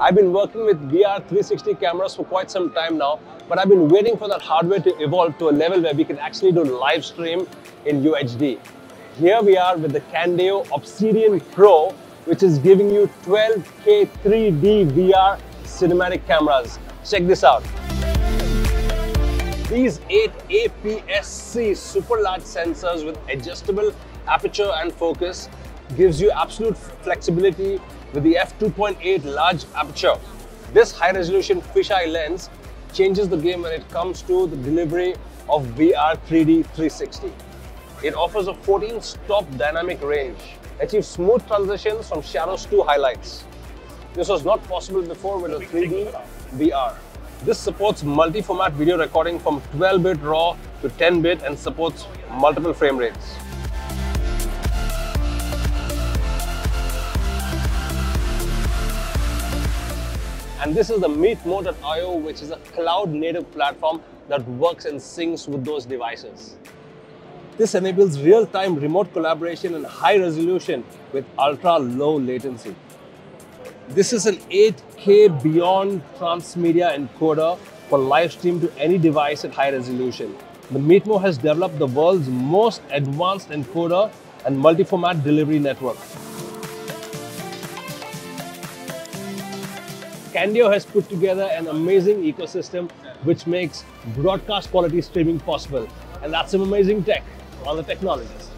I've been working with VR 360 cameras for quite some time now, but I've been waiting for that hardware to evolve to a level where we can actually do live stream in UHD. Here we are with the Kandao Obsidian Pro, which is giving you 12K 3D VR cinematic cameras. Check this out. These 8 APS-C super large sensors with adjustable aperture and focus gives you absolute flexibility with the f2.8 large aperture. This high resolution fisheye lens changes the game when it comes to the delivery of VR 3D 360. It offers a 14 stop dynamic range, achieves smooth transitions from shadows to highlights. This was not possible before with a 3D VR. This supports multi-format video recording from 12-bit RAW to 10-bit and supports multiple frame rates. And this is the MeetMo.io, which is a cloud-native platform that works and syncs with those devices. This enables real-time remote collaboration and high resolution with ultra-low latency. This is an 8K beyond transmedia encoder for live stream to any device at high resolution. The Meetmo has developed the world's most advanced encoder and multi-format delivery network. Kandao has put together an amazing ecosystem which makes broadcast quality streaming possible. And that's some amazing tech, all the technologies.